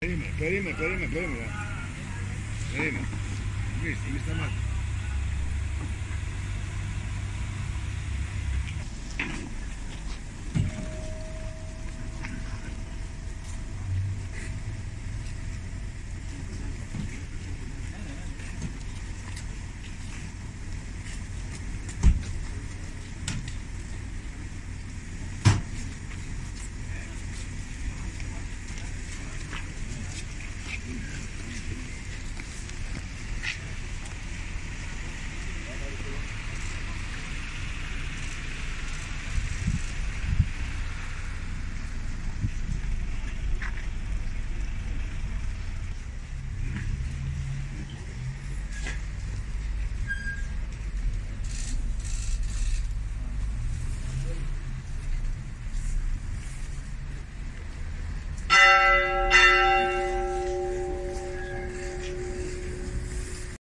Περίμενε, περίμενε, περίμενε, περίμενε. Περίμενε. Μη, μη σταμάτη.